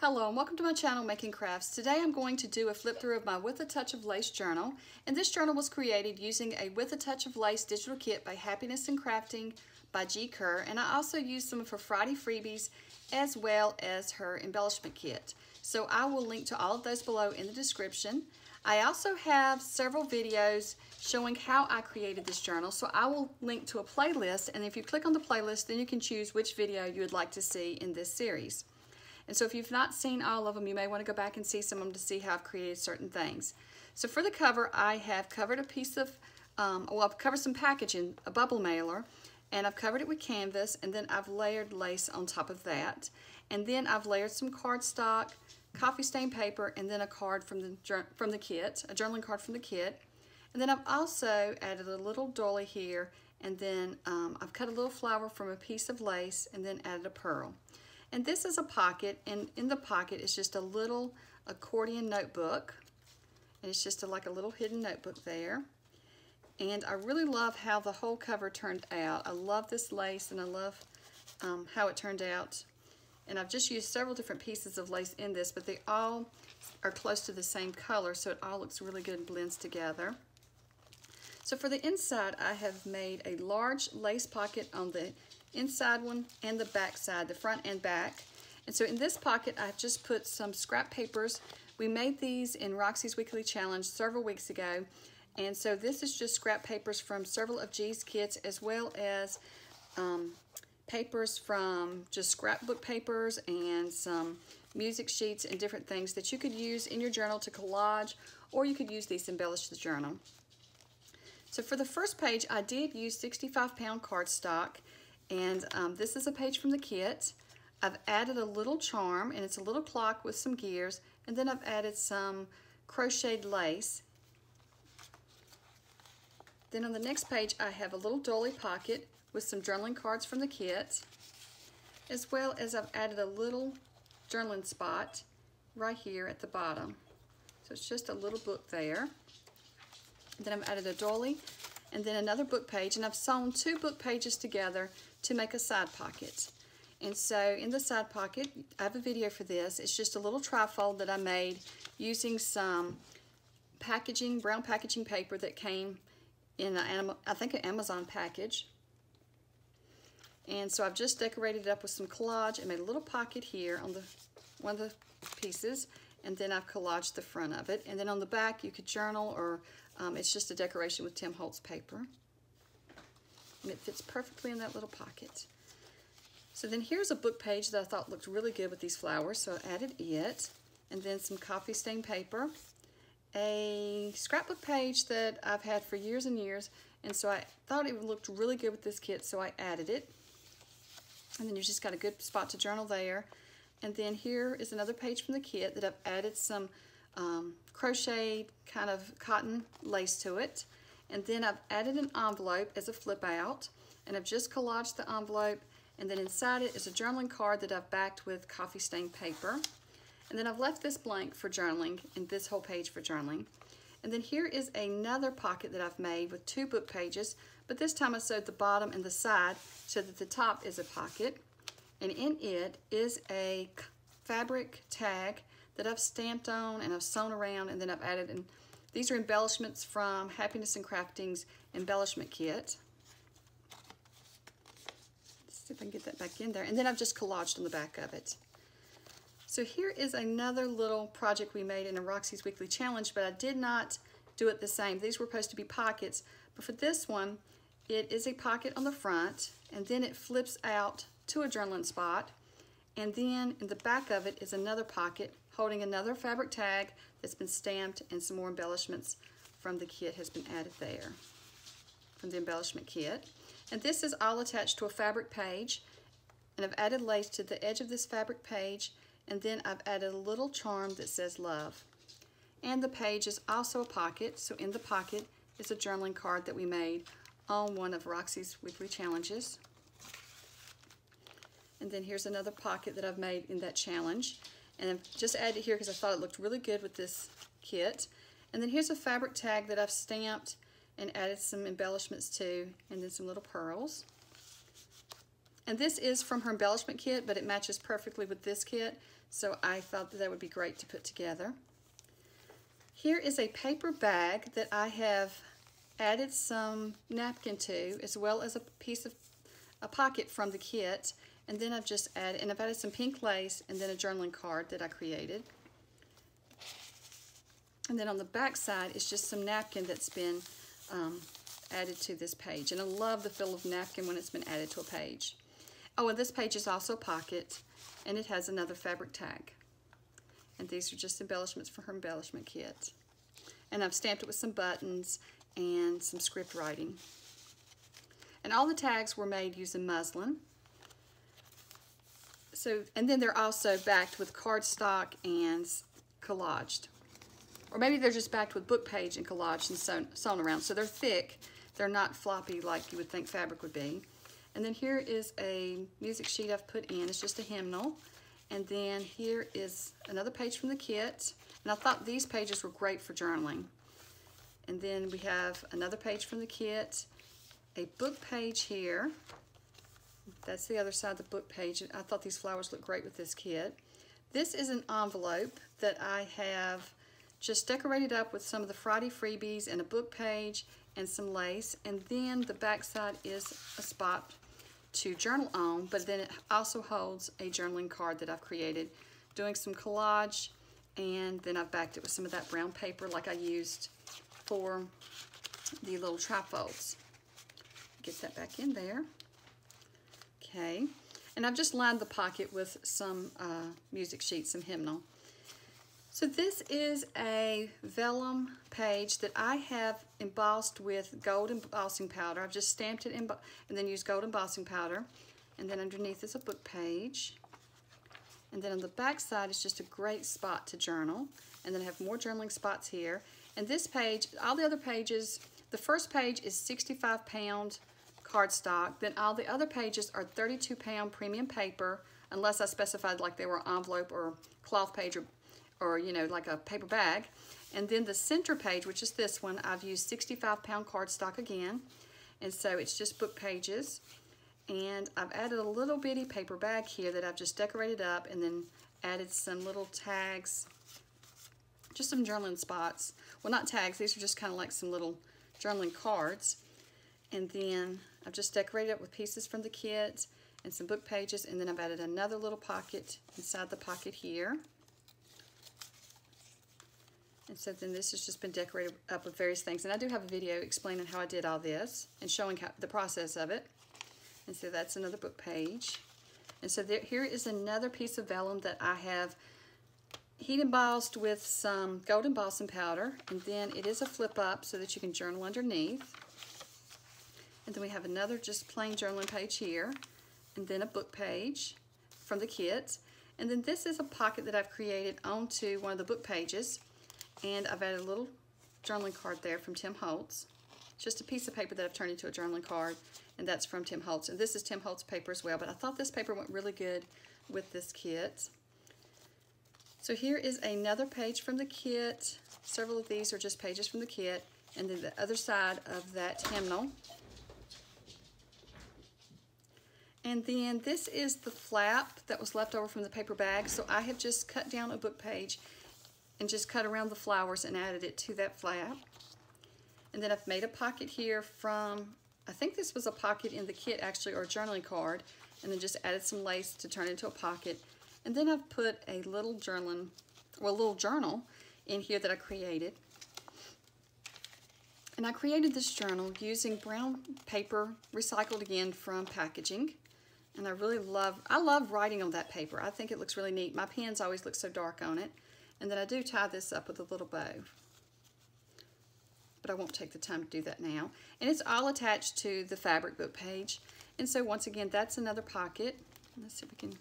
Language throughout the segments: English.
Hello and welcome to my channel Makincrafts. Today I'm going to do a flip through of my With a Touch of Lace journal and this journal was created using a With a Touch of Lace digital kit by Happiness in Crafting by Gi Kerr and I also used some of her Friday freebies as well as her embellishment kit. So I will link to all of those below in the description. I also have several videos showing how I created this journal so I will link to a playlist and if you click on the playlist then you can choose which video you would like to see in this series. And so if you've not seen all of them, you may want to go back and see some of them to see how I've created certain things. So for the cover, I have covered a piece of, um, well, I've covered some packaging, a bubble mailer, and I've covered it with canvas, and then I've layered lace on top of that. And then I've layered some cardstock, coffee stain paper, and then a card from the, from the kit, a journaling card from the kit. And then I've also added a little dolly here, and then um, I've cut a little flower from a piece of lace, and then added a pearl. And this is a pocket, and in the pocket is just a little accordion notebook. And it's just a, like a little hidden notebook there. And I really love how the whole cover turned out. I love this lace, and I love um, how it turned out. And I've just used several different pieces of lace in this, but they all are close to the same color, so it all looks really good and blends together. So for the inside, I have made a large lace pocket on the inside one and the back side, the front and back. And so in this pocket, I've just put some scrap papers. We made these in Roxy's Weekly Challenge several weeks ago. And so this is just scrap papers from several of Gi's kits as well as um, papers from just scrapbook papers and some music sheets and different things that you could use in your journal to collage or you could use these to embellish the journal. So for the first page, I did use 65 pound cardstock and um, this is a page from the kit. I've added a little charm, and it's a little clock with some gears, and then I've added some crocheted lace. Then on the next page, I have a little dolly pocket with some journaling cards from the kit, as well as I've added a little journaling spot right here at the bottom. So it's just a little book there. Then I've added a dolly and then another book page, and I've sewn two book pages together to make a side pocket. And so in the side pocket, I have a video for this. It's just a little trifold that I made using some packaging, brown packaging paper that came in, a, I think, an Amazon package. And so I've just decorated it up with some collage and made a little pocket here on the one of the pieces. And then I've collaged the front of it. And then on the back, you could journal or um, it's just a decoration with Tim Holtz paper and it fits perfectly in that little pocket. So then here's a book page that I thought looked really good with these flowers, so I added it, and then some coffee stain paper, a scrapbook page that I've had for years and years, and so I thought it looked really good with this kit, so I added it. And then you just got a good spot to journal there. And then here is another page from the kit that I've added some um, crocheted kind of cotton lace to it. And then I've added an envelope as a flip out, and I've just collaged the envelope, and then inside it is a journaling card that I've backed with coffee stained paper. And then I've left this blank for journaling, and this whole page for journaling. And then here is another pocket that I've made with two book pages, but this time I sewed the bottom and the side so that the top is a pocket. And in it is a fabric tag that I've stamped on and I've sewn around and then I've added in these are embellishments from Happiness in Crafting's embellishment kit. Let's see if I can get that back in there. And then I've just collaged on the back of it. So here is another little project we made in a Roxy's Weekly Challenge, but I did not do it the same. These were supposed to be pockets, but for this one, it is a pocket on the front, and then it flips out to a journaling spot, and then in the back of it is another pocket holding another fabric tag that's been stamped and some more embellishments from the kit has been added there from the embellishment kit. And this is all attached to a fabric page and I've added lace to the edge of this fabric page and then I've added a little charm that says love. And the page is also a pocket, so in the pocket is a journaling card that we made on one of Roxy's weekly challenges. And then here's another pocket that I've made in that challenge. And I've just added it here because I thought it looked really good with this kit. And then here's a fabric tag that I've stamped and added some embellishments to, and then some little pearls. And this is from her embellishment kit, but it matches perfectly with this kit. So I thought that that would be great to put together. Here is a paper bag that I have added some napkin to, as well as a piece of a pocket from the kit. And then I've just added, and I've added some pink lace and then a journaling card that I created. And then on the back side is just some napkin that's been um, added to this page. And I love the feel of napkin when it's been added to a page. Oh, and this page is also a pocket, and it has another fabric tag. And these are just embellishments for her embellishment kit. And I've stamped it with some buttons and some script writing. And all the tags were made using muslin. So, and then they're also backed with cardstock and collaged. Or maybe they're just backed with book page and collaged and sewn, sewn around. So they're thick. They're not floppy like you would think fabric would be. And then here is a music sheet I've put in. It's just a hymnal. And then here is another page from the kit. And I thought these pages were great for journaling. And then we have another page from the kit, a book page here. That's the other side of the book page. I thought these flowers look great with this kit. This is an envelope that I have just decorated up with some of the Friday freebies and a book page and some lace. And then the back side is a spot to journal on, but then it also holds a journaling card that I've created doing some collage and then I've backed it with some of that brown paper like I used for the little trifolds. Get that back in there. Okay, and I've just lined the pocket with some uh, music sheets, some hymnal. So this is a vellum page that I have embossed with gold embossing powder. I've just stamped it and then used gold embossing powder. And then underneath is a book page. And then on the back side is just a great spot to journal. And then I have more journaling spots here. And this page, all the other pages, the first page is 65 pound cardstock. Then all the other pages are 32 pound premium paper, unless I specified like they were envelope or cloth page or, or you know, like a paper bag. And then the center page, which is this one, I've used 65 pound cardstock again. And so it's just book pages. And I've added a little bitty paper bag here that I've just decorated up and then added some little tags, just some journaling spots. Well, not tags, these are just kind of like some little journaling cards. And then I've just decorated it with pieces from the kit and some book pages, and then I've added another little pocket inside the pocket here. And so then this has just been decorated up with various things. And I do have a video explaining how I did all this and showing how, the process of it. And so that's another book page. And so there, here is another piece of vellum that I have heat embossed with some golden embossing powder. And then it is a flip up so that you can journal underneath. And then we have another just plain journaling page here. And then a book page from the kit. And then this is a pocket that I've created onto one of the book pages. And I've added a little journaling card there from Tim Holtz. Just a piece of paper that I've turned into a journaling card and that's from Tim Holtz. And this is Tim Holtz paper as well, but I thought this paper went really good with this kit. So here is another page from the kit. Several of these are just pages from the kit. And then the other side of that hymnal. And then this is the flap that was left over from the paper bag. So I have just cut down a book page and just cut around the flowers and added it to that flap. And then I've made a pocket here from I think this was a pocket in the kit actually, or a journaling card, and then just added some lace to turn into a pocket. And then I've put a little journaling, well, a little journal in here that I created. And I created this journal using brown paper, recycled again from packaging. And I really love, I love writing on that paper. I think it looks really neat. My pens always look so dark on it. And then I do tie this up with a little bow but I won't take the time to do that now. And it's all attached to the fabric book page. And so once again, that's another pocket. Let's see if we can,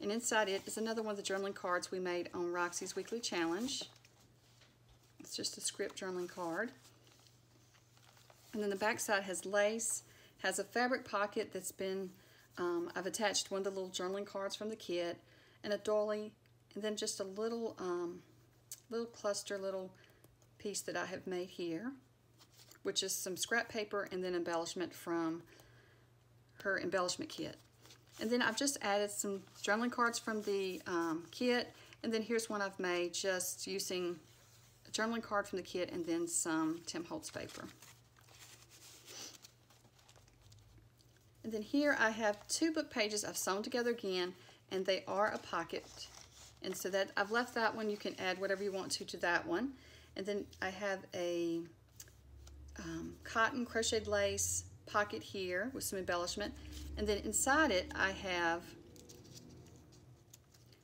and inside it is another one of the journaling cards we made on Roxy's Weekly Challenge. It's just a script journaling card. And then the back side has lace, has a fabric pocket that's been, um, I've attached one of the little journaling cards from the kit, and a dolly, and then just a little, um, little cluster, little piece that I have made here, which is some scrap paper and then embellishment from her embellishment kit. And then I've just added some journaling cards from the um, kit. And then here's one I've made just using a journaling card from the kit and then some Tim Holtz paper. And then here I have two book pages I've sewn together again and they are a pocket. And so that I've left that one. You can add whatever you want to to that one. And then I have a um, cotton crocheted lace pocket here with some embellishment. And then inside it, I have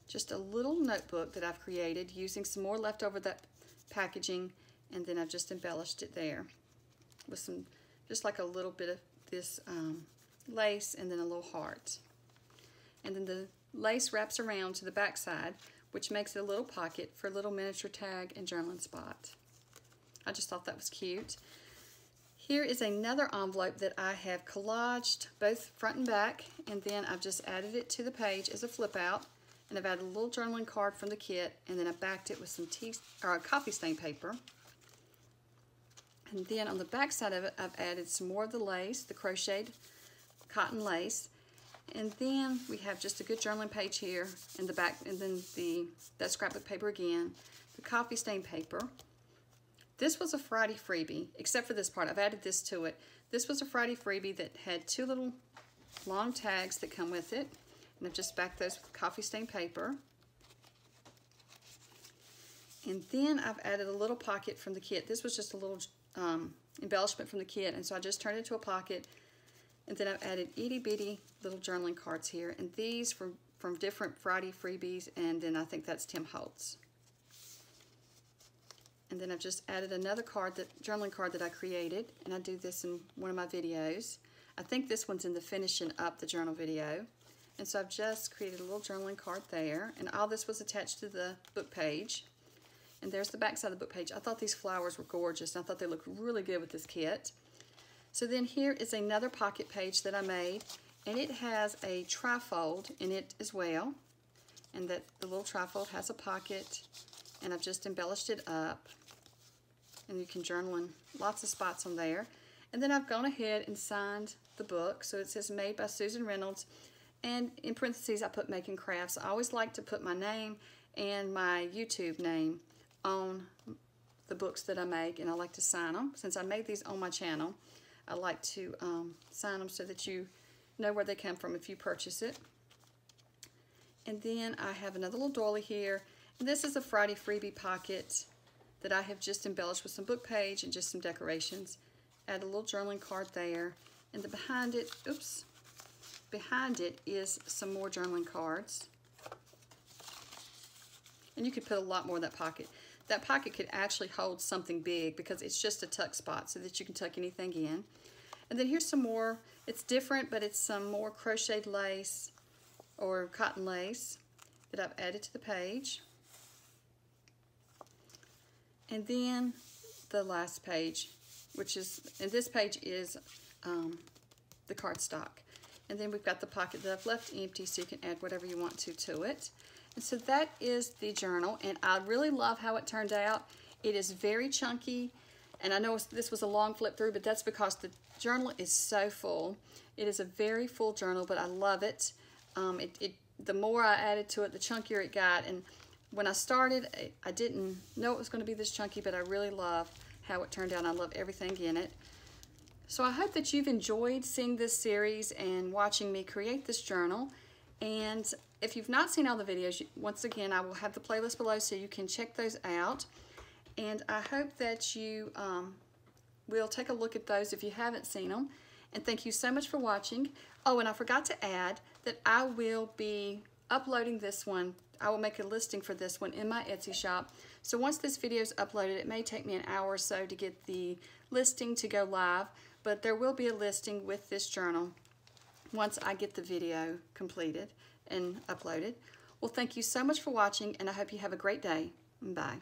just a little notebook that I've created using some more leftover that packaging. And then I've just embellished it there with some, just like a little bit of this um, lace and then a little heart. And then the lace wraps around to the back side, which makes it a little pocket for a little miniature tag and journaling spot. I just thought that was cute. Here is another envelope that I have collaged both front and back and then I've just added it to the page as a flip out and I've added a little journaling card from the kit and then I backed it with some tea or coffee stain paper. And then on the back side of it I've added some more of the lace, the crocheted cotton lace. And then we have just a good journaling page here in the back and then the that scrapbook paper again, the coffee stain paper, this was a Friday freebie, except for this part. I've added this to it. This was a Friday freebie that had two little long tags that come with it. And I've just backed those with coffee stain paper. And then I've added a little pocket from the kit. This was just a little um, embellishment from the kit. And so I just turned it into a pocket. And then I've added itty bitty little journaling cards here. And these from, from different Friday freebies. And then I think that's Tim Holtz. And then I've just added another card, that journaling card that I created, and I do this in one of my videos. I think this one's in the finishing up the journal video. And so I've just created a little journaling card there, and all this was attached to the book page. And there's the back side of the book page. I thought these flowers were gorgeous, I thought they looked really good with this kit. So then here is another pocket page that I made, and it has a trifold in it as well. And that the little trifold has a pocket, and I've just embellished it up and you can journal in lots of spots on there. And then I've gone ahead and signed the book. So it says made by Susan Reynolds. And in parentheses, I put Makincrafts. I always like to put my name and my YouTube name on the books that I make. And I like to sign them. Since I made these on my channel, I like to um, sign them so that you know where they come from if you purchase it. And then I have another little doily here. This is a Friday freebie pocket that I have just embellished with some book page and just some decorations. Add a little journaling card there. And the behind it, oops, behind it is some more journaling cards. And you could put a lot more in that pocket. That pocket could actually hold something big because it's just a tuck spot so that you can tuck anything in. And then here's some more. It's different, but it's some more crocheted lace or cotton lace that I've added to the page. And then the last page, which is, and this page is um, the cardstock. And then we've got the pocket that I've left empty so you can add whatever you want to to it. So that is the journal, and I really love how it turned out. It is very chunky, and I know this was a long flip through, but that's because the journal is so full. It is a very full journal, but I love it. Um, it, it the more I added to it, the chunkier it got, and when I started, I didn't know it was going to be this chunky, but I really love how it turned out. I love everything in it. So I hope that you've enjoyed seeing this series and watching me create this journal. And if you've not seen all the videos, once again, I will have the playlist below so you can check those out. And I hope that you um, will take a look at those if you haven't seen them. And thank you so much for watching. Oh, and I forgot to add that I will be uploading this one I will make a listing for this one in my Etsy shop. So once this video is uploaded, it may take me an hour or so to get the listing to go live, but there will be a listing with this journal once I get the video completed and uploaded. Well, thank you so much for watching, and I hope you have a great day. Bye.